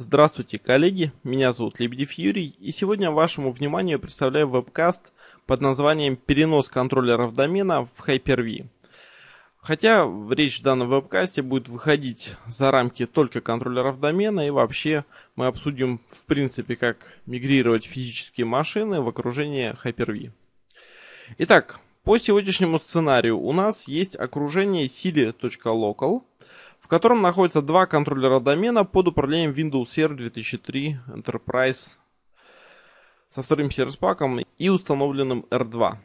Здравствуйте, коллеги, меня зовут Лебедев Юрий, и сегодня вашему вниманию представляю вебкаст под названием «Перенос контроллеров домена в Hyper-V». Хотя речь в данном вебкасте будет выходить за рамки только контроллеров домена, и вообще мы обсудим в принципе, как мигрировать физические машины в окружение Hyper-V. Итак, по сегодняшнему сценарию у нас есть окружение sili.local, в котором находятся два контроллера домена под управлением Windows Server 2003 Enterprise со вторым сервис-паком и установленным R2.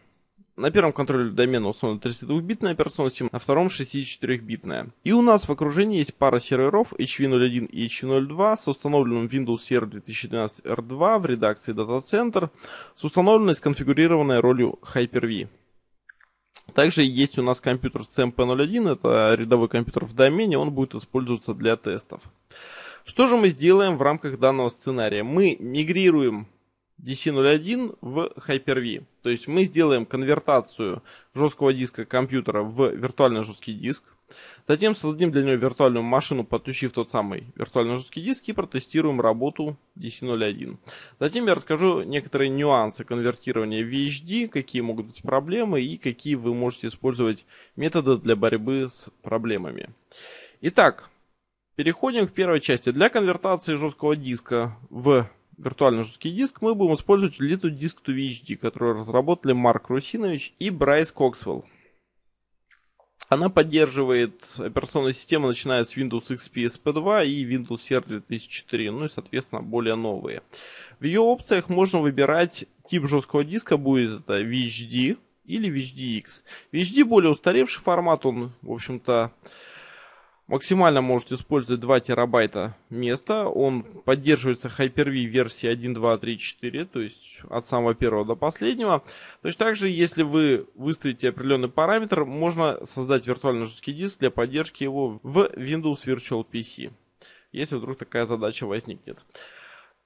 На первом контроллере домена установлена 32-битная операционная система, на втором 64-битная. И у нас в окружении есть пара серверов HV01 и HV02 с установленным Windows Server 2012 R2 в редакции Data Center с установленной сконфигурированной ролью Hyper-V. Также есть у нас компьютер с CMP01, это рядовой компьютер в домене, он будет использоваться для тестов. Что же мы сделаем в рамках данного сценария? Мы мигрируем DC01 в Hyper-V. То есть мы сделаем конвертацию жесткого диска компьютера в виртуальный жесткий диск. Затем создадим для него виртуальную машину, подключив тот самый виртуальный жесткий диск и протестируем работу DC01. Затем я расскажу некоторые нюансы конвертирования VHD, какие могут быть проблемы и какие вы можете использовать методы для борьбы с проблемами. Итак, переходим к первой части. Для конвертации жесткого диска в виртуальный жесткий диск мы будем использовать утилиту Disk2VHD, которую разработали Марк Русинович и Брайс Коксвелл. Она поддерживает операционные системы, начиная с Windows XP SP2 и Windows Server 2004, ну и, соответственно, более новые. В ее опциях можно выбирать тип жесткого диска, будет это VHD или VHDX. VHD более устаревший формат, он, в общем-то, Максимально можете использовать 2 терабайта места. Он поддерживается Hyper-V версии 1, 2, 3, 4, то есть от самого первого до последнего. Точно так же, если вы выставите определенный параметр, можно создать виртуальный жесткий диск для поддержки его в Windows Virtual PC, если вдруг такая задача возникнет.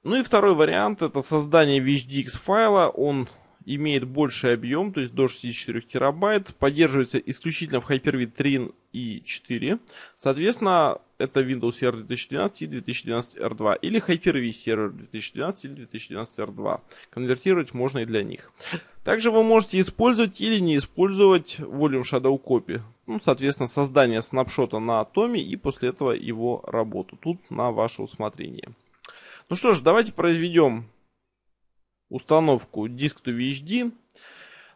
Ну и второй вариант это создание VHDX файла. Он имеет больший объем, то есть до 64 терабайт, поддерживается исключительно в Hyper-V 3 и 4. Соответственно, это Windows Server 2012 и 2012 R2 или Hyper-V Server 2012 или 2012 R2. Конвертировать можно и для них. Также вы можете использовать или не использовать Volume Shadow Copy. Ну, соответственно, создание снапшота на Atomi и после этого его работу. Тут на ваше усмотрение. Ну что ж, давайте произведем установку диск to VHD,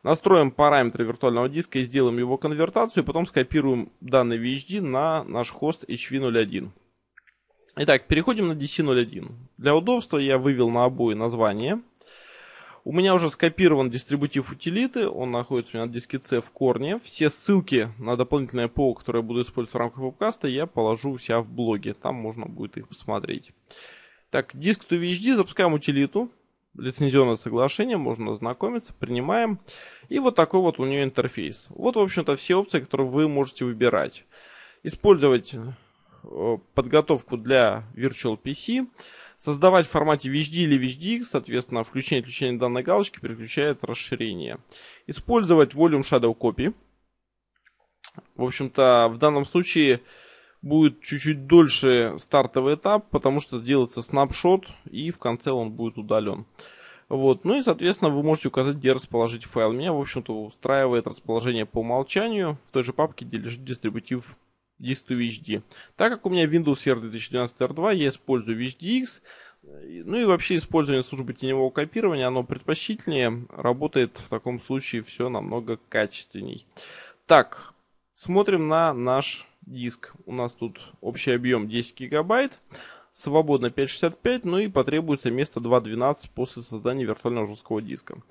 настроим параметры виртуального диска и сделаем его конвертацию, потом скопируем данный VHD на наш хост HV01. Итак, переходим на DC01. Для удобства я вывел на обои название. У меня уже скопирован дистрибутив утилиты, он находится у меня на диске C в корне. Все ссылки на дополнительное ПО, которые я буду использовать в рамках вебкаста, я положу у себя в блоге, там можно будет их посмотреть. Так, диск to VHD, запускаем утилиту лицензионное соглашение, можно ознакомиться, принимаем. И вот такой вот у нее интерфейс. Вот, в общем-то, все опции, которые вы можете выбирать. Использовать э, подготовку для Virtual PC, создавать в формате VHD или VHDX, соответственно, включение и отключение данной галочки переключает расширение. Использовать Volume Shadow Copy. В общем-то, в данном случае будет чуть-чуть дольше стартовый этап, потому что делается снапшот, и в конце он будет удален. Вот. Ну и, соответственно, вы можете указать, где расположить файл. Меня, в общем-то, устраивает расположение по умолчанию в той же папке, где лежит дистрибутив Disk2VHD. Так как у меня Windows Server 2012 R2, я использую VHDX. Ну и вообще использование службы теневого копирования, оно предпочтительнее. Работает в таком случае все намного качественней. Так, смотрим на наш диск. У нас тут общий объем 10 гигабайт. Свободно 5.65, ну и потребуется место 2.12 после создания виртуального жесткого диска.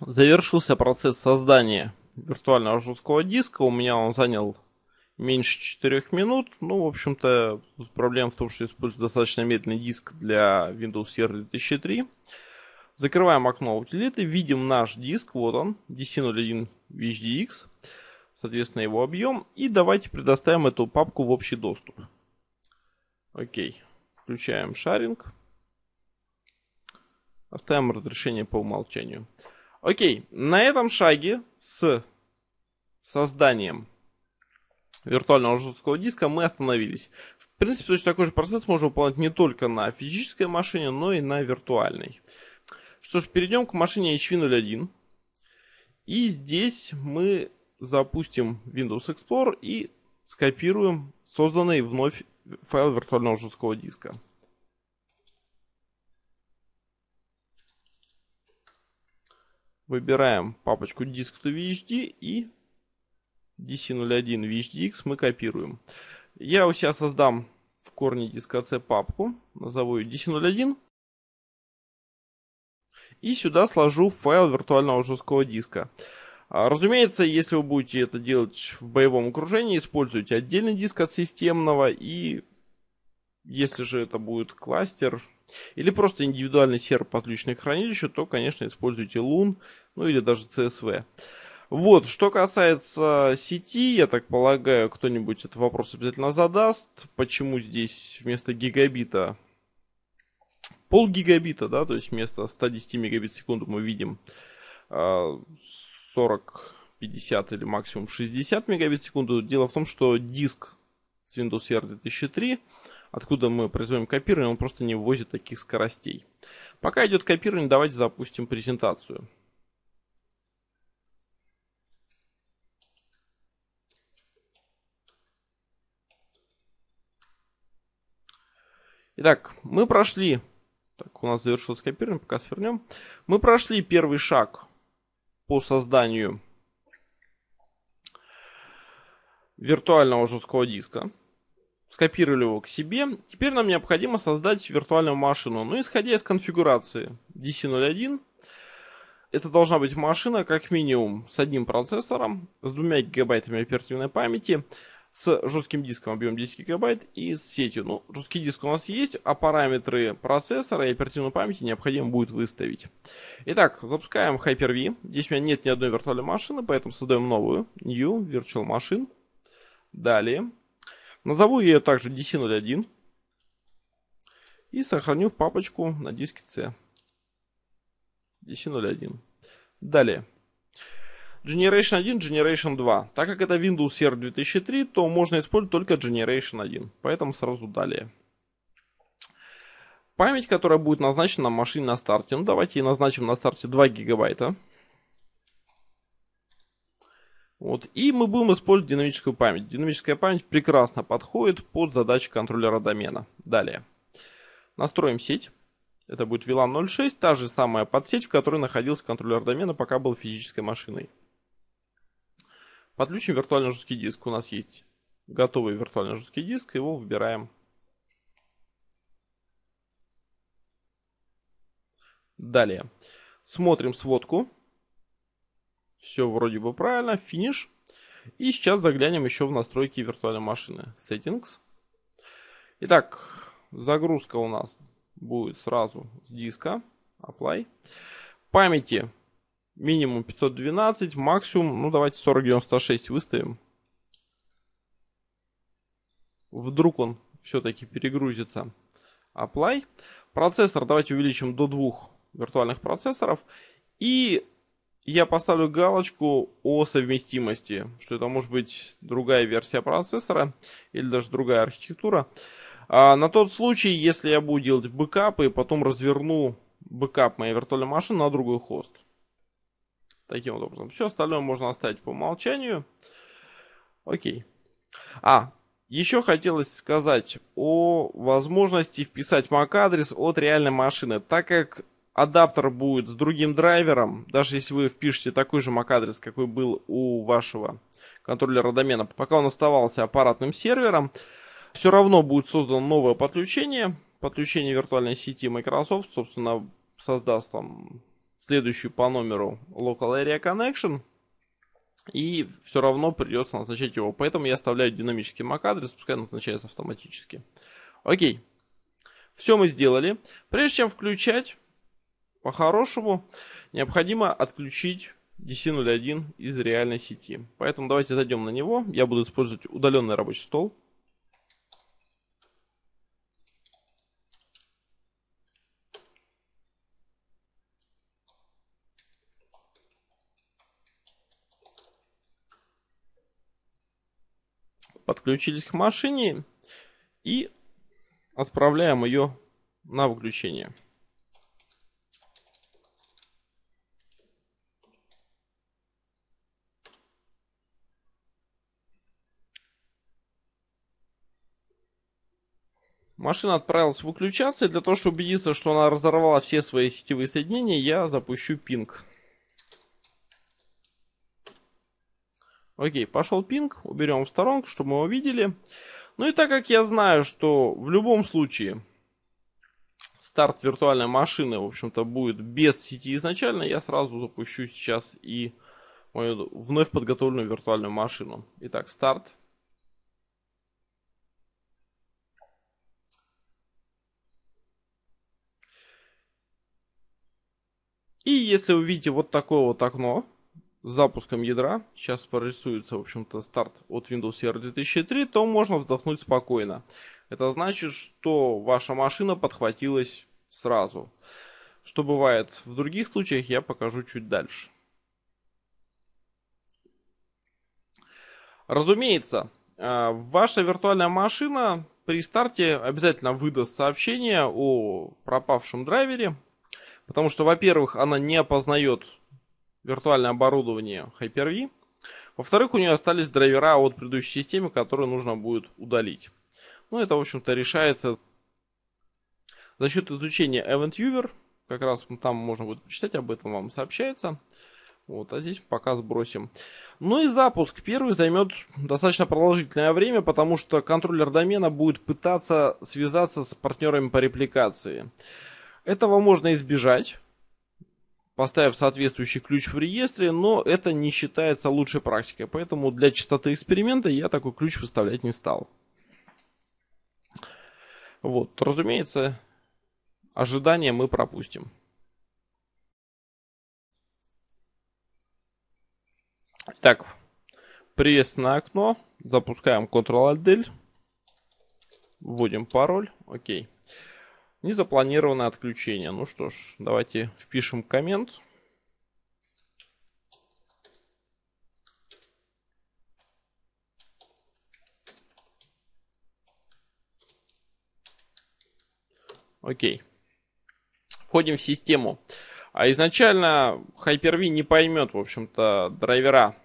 Завершился процесс создания виртуального жесткого диска. У меня он занял меньше 4 минут. Ну, в общем-то, проблема в том, что используется достаточно медленный диск для Windows Server 2003. Закрываем окно утилиты, видим наш диск, вот он, DC01 VHDX, соответственно его объем. И давайте предоставим эту папку в общий доступ. Окей, включаем шаринг. Оставим разрешение по умолчанию. Окей, на этом шаге с созданием виртуального жесткого диска мы остановились. В принципе, точно такой же процесс можно выполнять не только на физической машине, но и на виртуальной. Что ж, перейдем к машине HV01. И здесь мы запустим Windows Explorer и скопируем созданный вновь файл виртуального жесткого диска. Выбираем папочку disk to VHD и DC01 VHDX мы копируем. Я у себя создам в корне диска C папку, назову ее DC01. И сюда сложу файл виртуального жесткого диска. А, разумеется, если вы будете это делать в боевом окружении, используйте отдельный диск от системного и если же это будет кластер или просто индивидуальный сервер подключенный к хранилищу, то, конечно, используйте Loon, ну или даже CSV. Вот, что касается сети, я так полагаю, кто-нибудь этот вопрос обязательно задаст. Почему здесь вместо гигабита пол гигабита, да, то есть вместо 110 мегабит в секунду мы видим 40, 50 или максимум 60 мегабит в секунду. Дело в том, что диск с Windows CR 2003 откуда мы производим копирование, он просто не ввозит таких скоростей. Пока идет копирование, давайте запустим презентацию. Итак, мы прошли, у нас завершилось копирование, пока свернем. Мы прошли первый шаг по созданию виртуального жесткого диска скопировали его к себе. Теперь нам необходимо создать виртуальную машину. Ну, исходя из конфигурации DC01, это должна быть машина как минимум с одним процессором, с двумя гигабайтами оперативной памяти, с жестким диском объемом 10 гигабайт и с сетью. Ну, жесткий диск у нас есть, а параметры процессора и оперативной памяти необходимо будет выставить. Итак, запускаем Hyper-V. Здесь у меня нет ни одной виртуальной машины, поэтому создаем новую, New Virtual Machine. Далее Назову ее также DC01 и сохраню в папочку на диске C. DC01. Далее. Generation 1, Generation 2. Так как это Windows Server 2003, то можно использовать только Generation 1. Поэтому сразу далее. Память, которая будет назначена на машине на старте. Ну, давайте ей назначим на старте 2 гигабайта. Вот. И мы будем использовать динамическую память. Динамическая память прекрасно подходит под задачи контроллера домена. Далее. Настроим сеть. Это будет VLAN 06, та же самая подсеть, в которой находился контроллер домена, пока был физической машиной. Подключим виртуальный жесткий диск. У нас есть готовый виртуальный жесткий диск, его выбираем. Далее. Смотрим сводку все вроде бы правильно. Финиш. И сейчас заглянем еще в настройки виртуальной машины. Settings. Итак, загрузка у нас будет сразу с диска. Apply. Памяти минимум 512, максимум, ну давайте 4096 выставим. Вдруг он все-таки перегрузится. Apply. Процессор давайте увеличим до двух виртуальных процессоров. И я поставлю галочку о совместимости, что это может быть другая версия процессора или даже другая архитектура. А на тот случай, если я буду делать бэкап и потом разверну бэкап моей виртуальной машины на другой хост. Таким вот образом. Все остальное можно оставить по умолчанию. Окей. А, еще хотелось сказать о возможности вписать MAC-адрес от реальной машины, так как адаптер будет с другим драйвером, даже если вы впишете такой же MAC-адрес, какой был у вашего контроллера домена, пока он оставался аппаратным сервером, все равно будет создано новое подключение, подключение виртуальной сети Microsoft, собственно, создаст там следующую по номеру Local Area Connection, и все равно придется назначать его. Поэтому я оставляю динамический MAC-адрес, пускай назначается автоматически. Окей. Все мы сделали. Прежде чем включать, по-хорошему необходимо отключить DC01 из реальной сети. Поэтому давайте зайдем на него. Я буду использовать удаленный рабочий стол. Подключились к машине и отправляем ее на выключение. Машина отправилась выключаться, и для того, чтобы убедиться, что она разорвала все свои сетевые соединения, я запущу пинг. Окей, пошел пинг, уберем в сторонку, чтобы мы его видели. Ну и так как я знаю, что в любом случае старт виртуальной машины, в общем-то, будет без сети изначально, я сразу запущу сейчас и мою вновь подготовленную виртуальную машину. Итак, старт. И если вы видите вот такое вот окно запуском ядра, сейчас порисуется, в общем-то, старт от Windows Server 2003, то можно вздохнуть спокойно. Это значит, что ваша машина подхватилась сразу. Что бывает в других случаях, я покажу чуть дальше. Разумеется, э, ваша виртуальная машина при старте обязательно выдаст сообщение о пропавшем драйвере, Потому что, во-первых, она не опознает виртуальное оборудование Hyper-V. Во-вторых, у нее остались драйвера от предыдущей системы, которые нужно будет удалить. Ну, это, в общем-то, решается за счет изучения Event Viewer. Как раз там можно будет почитать, об этом вам сообщается. Вот, а здесь пока сбросим. Ну и запуск первый займет достаточно продолжительное время, потому что контроллер домена будет пытаться связаться с партнерами по репликации. Этого можно избежать, поставив соответствующий ключ в реестре, но это не считается лучшей практикой. Поэтому для чистоты эксперимента я такой ключ выставлять не стал. Вот, разумеется, ожидания мы пропустим. Так, приветственное окно. Запускаем Ctrl-Alt-Del. Вводим пароль. Окей. Незапланированное отключение. Ну что ж, давайте впишем коммент. Окей. Входим в систему. А изначально Hyper-V не поймет, в общем-то, драйвера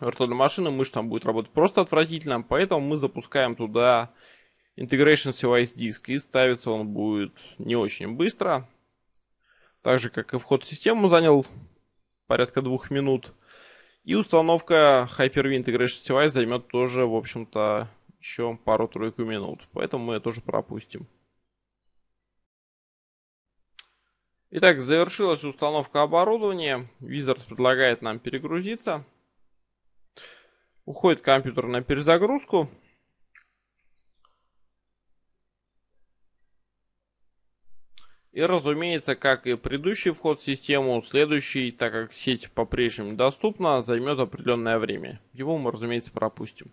виртуальной машины. Мышь там будет работать просто отвратительно. Поэтому мы запускаем туда Integration CYS диск. И ставится он будет не очень быстро. Так же, как и вход в систему занял порядка двух минут. И установка Hyper-V Integration CYS займет тоже, в общем-то, еще пару-тройку минут. Поэтому мы это тоже пропустим. Итак, завершилась установка оборудования. Wizard предлагает нам перегрузиться. Уходит компьютер на перезагрузку. И, разумеется, как и предыдущий вход в систему, следующий, так как сеть по-прежнему доступна, займет определенное время. Его мы, разумеется, пропустим.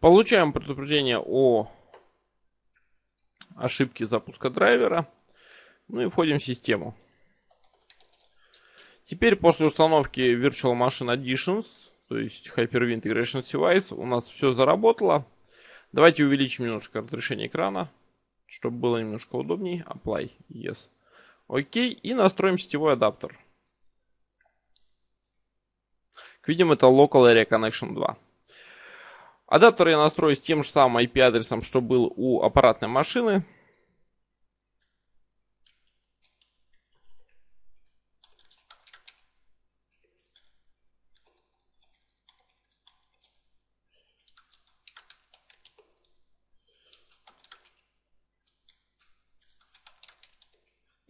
Получаем предупреждение о ошибке запуска драйвера. Ну и входим в систему. Теперь после установки Virtual Machine Additions, то есть Hyper-V Integration Device, у нас все заработало. Давайте увеличим немножко разрешение экрана чтобы было немножко удобнее. Apply, yes. Окей, и настроим сетевой адаптер. Видим, это Local Area Connection 2. Адаптер я настрою с тем же самым IP-адресом, что был у аппаратной машины.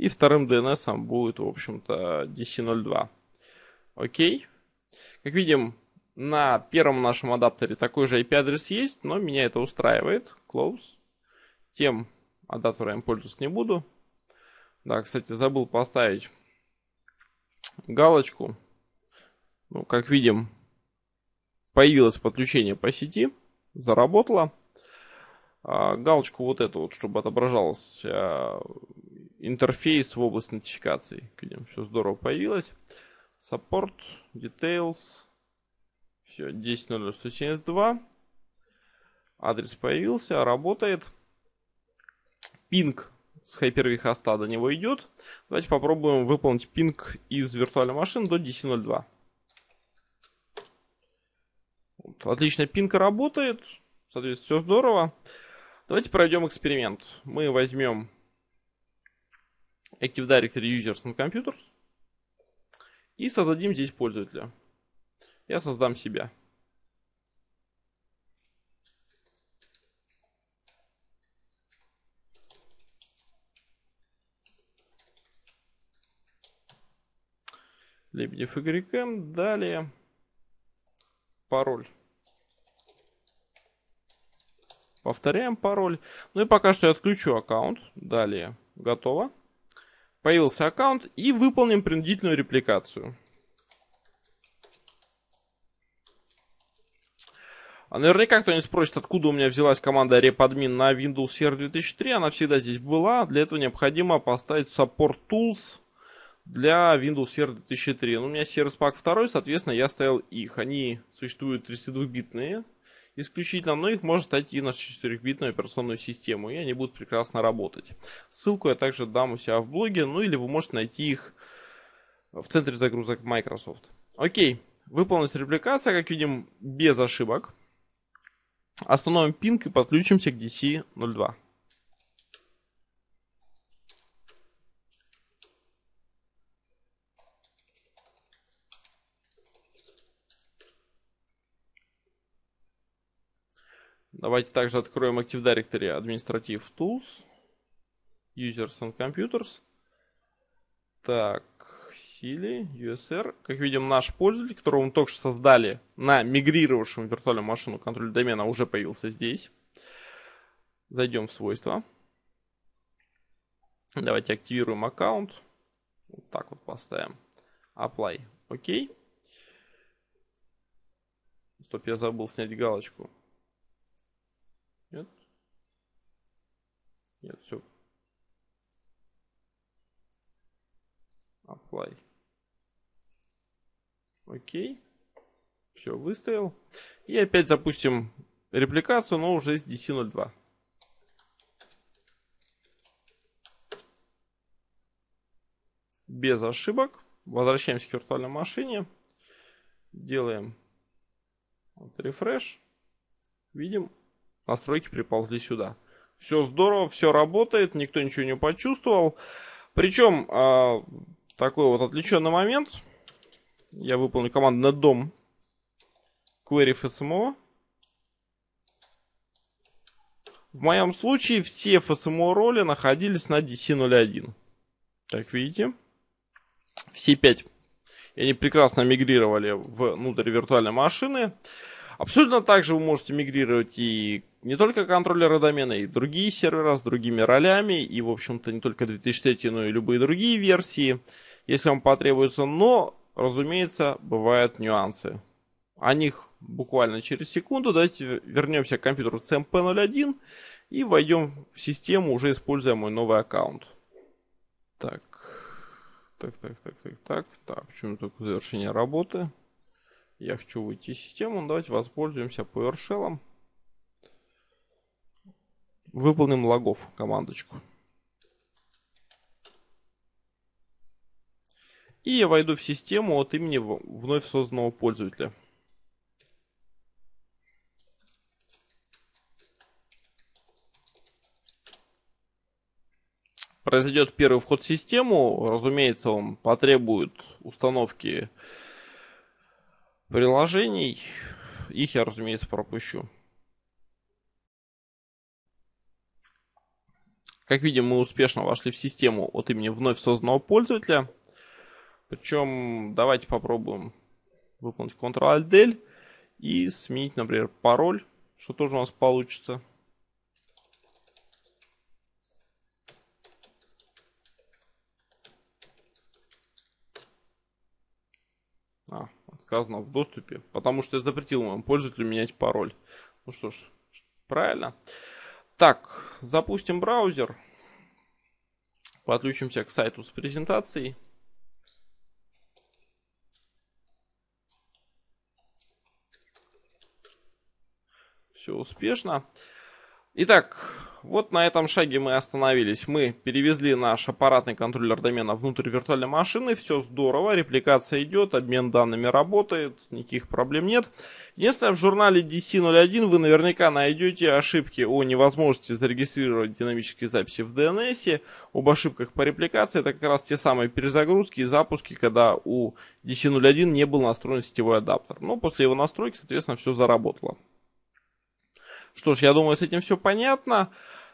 И вторым DNS будет, в общем-то, DC02. Окей. Как видим, на первом нашем адаптере такой же IP-адрес есть, но меня это устраивает. Close. Тем адаптером пользоваться не буду. Да, кстати, забыл поставить галочку. Ну, как видим, появилось подключение по сети, заработало. А, галочку вот эту вот, чтобы отображалось а, интерфейс в область нотификаций. Видим, все здорово появилось. Support, Details. Все, 10.0.172. Адрес появился, работает. Пинг с Hyper-V хоста до него идет. Давайте попробуем выполнить пинг из виртуальной машины до 10.02. Вот, отлично, пинг работает. Соответственно, все здорово. Давайте проведем эксперимент. Мы возьмем Active Directory Users and Computers и создадим здесь пользователя. Я создам себя. Лебедев YM. Далее пароль. Повторяем пароль. Ну и пока что я отключу аккаунт. Далее. Готово. Появился аккаунт. И выполним принудительную репликацию. А наверняка кто-нибудь спросит, откуда у меня взялась команда repadmin на Windows Server 2003. Она всегда здесь была. Для этого необходимо поставить Support Tools для Windows Server 2003. Ну, у меня Service Pack 2, соответственно, я ставил их. Они существуют 32-битные исключительно, но их можно ставить и на 4-битную операционную систему, и они будут прекрасно работать. Ссылку я также дам у себя в блоге, ну или вы можете найти их в центре загрузок Microsoft. Окей, выполнилась репликация, как видим, без ошибок. Остановим пинг и подключимся к DC02. Давайте также откроем Active Directory Administrative Tools, Users and Computers. Так, Сили, USR. Как видим, наш пользователь, которого мы только что создали на мигрировавшем виртуальную машину контроля домена, уже появился здесь. Зайдем в свойства. Давайте активируем аккаунт. Вот так вот поставим. Apply. Окей. Стоп, я забыл снять галочку. Нет? Нет, все. Apply. Окей. Все, выставил. И опять запустим репликацию, но уже с DC02. Без ошибок. Возвращаемся к виртуальной машине. Делаем вот refresh. Видим, настройки приползли сюда. Все здорово, все работает, никто ничего не почувствовал. Причем э, такой вот отвлеченный момент. Я выполню команду netdom query FSMO. В моем случае все FSMO роли находились на DC01. Как видите, все пять. И они прекрасно мигрировали внутрь виртуальной машины. Абсолютно так же вы можете мигрировать и не только контроллеры домена, и другие сервера с другими ролями, и, в общем-то, не только 2003, но и любые другие версии, если вам потребуется. Но, разумеется, бывают нюансы. О них буквально через секунду. Давайте вернемся к компьютеру CMP01 и войдем в систему, уже используя мой новый аккаунт. Так, так, так, так, так, так. Так, почему только завершение работы? Я хочу выйти из системы. Давайте воспользуемся PowerShell. Выполним логов командочку. И я войду в систему от имени вновь созданного пользователя. Произойдет первый вход в систему. Разумеется, он потребует установки приложений. Их я, разумеется, пропущу. Как видим, мы успешно вошли в систему от имени вновь созданного пользователя. Причем давайте попробуем выполнить Ctrl-Alt-Del и сменить, например, пароль, что тоже у нас получится. сказано в доступе, потому что я запретил моему пользователю менять пароль. Ну что ж, правильно. Так, запустим браузер. Подключимся к сайту с презентацией. Все успешно. Итак, вот на этом шаге мы остановились. Мы перевезли наш аппаратный контроллер домена внутрь виртуальной машины. Все здорово, репликация идет, обмен данными работает, никаких проблем нет. Единственное, в журнале DC01 вы наверняка найдете ошибки о невозможности зарегистрировать динамические записи в DNS, об ошибках по репликации. Это как раз те самые перезагрузки и запуски, когда у DC01 не был настроен сетевой адаптер. Но после его настройки, соответственно, все заработало. Что ж, я думаю, с этим все понятно.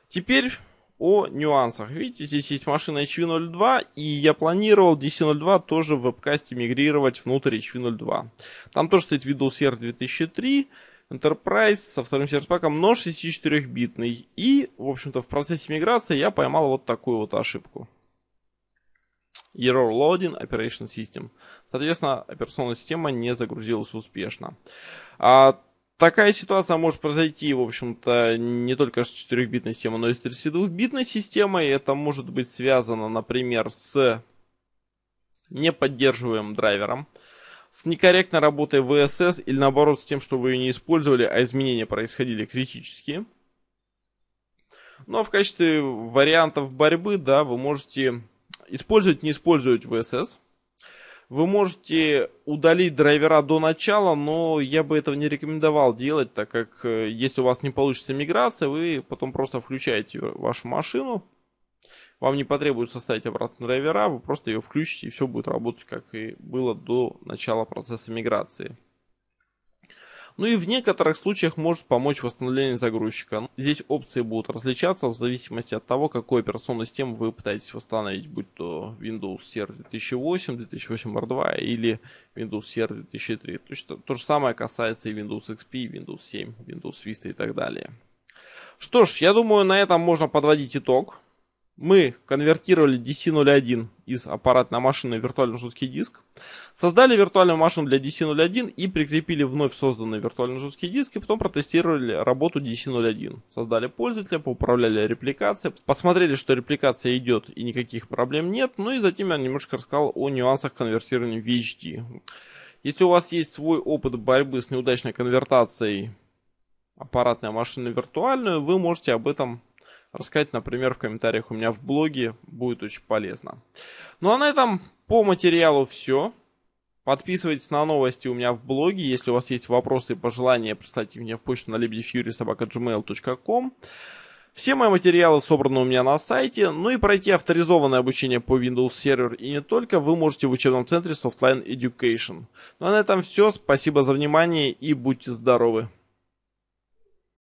Теперь о нюансах. Видите, здесь есть машина HV02, и я планировал DC02 тоже в вебкасте мигрировать внутрь HV02. Там тоже стоит Windows Server 2003, Enterprise со вторым сервис-паком, но 64-битный. И, в общем-то, в процессе миграции я поймал вот такую вот ошибку. Error Loading Operation System. Соответственно, операционная система не загрузилась успешно. А Такая ситуация может произойти, в общем-то, не только с 4-битной системой, но и с 32-битной системой. Это может быть связано, например, с неподдерживаемым драйвером, с некорректной работой VSS или наоборот с тем, что вы ее не использовали, а изменения происходили критически. Но в качестве вариантов борьбы, да, вы можете использовать, не использовать VSS – вы можете удалить драйвера до начала, но я бы этого не рекомендовал делать, так как э, если у вас не получится миграция, вы потом просто включаете вашу машину, вам не потребуется ставить обратно драйвера, вы просто ее включите и все будет работать, как и было до начала процесса миграции. Ну и в некоторых случаях может помочь восстановление загрузчика. Здесь опции будут различаться в зависимости от того, какую операционную систему вы пытаетесь восстановить, будь то Windows Server 2008, 2008 R2 или Windows Server 2003. Точно, то же самое касается и Windows XP, Windows 7, Windows Vista и так далее. Что ж, я думаю, на этом можно подводить итог мы конвертировали DC01 из аппаратной машины в виртуальный жесткий диск, создали виртуальную машину для DC01 и прикрепили вновь созданный виртуальный жесткий диск, и потом протестировали работу DC01. Создали пользователя, поуправляли репликацией, посмотрели, что репликация идет и никаких проблем нет, ну и затем я немножко рассказал о нюансах конвертирования в HD. Если у вас есть свой опыт борьбы с неудачной конвертацией аппаратной машины в виртуальную, вы можете об этом рассказать, например, в комментариях у меня в блоге. Будет очень полезно. Ну а на этом по материалу все. Подписывайтесь на новости у меня в блоге. Если у вас есть вопросы и пожелания, присылайте мне в почту на lebedyfury.gmail.com. Все мои материалы собраны у меня на сайте, ну и пройти авторизованное обучение по Windows Server и не только вы можете в учебном центре Softline Education. Ну а на этом все, спасибо за внимание и будьте здоровы.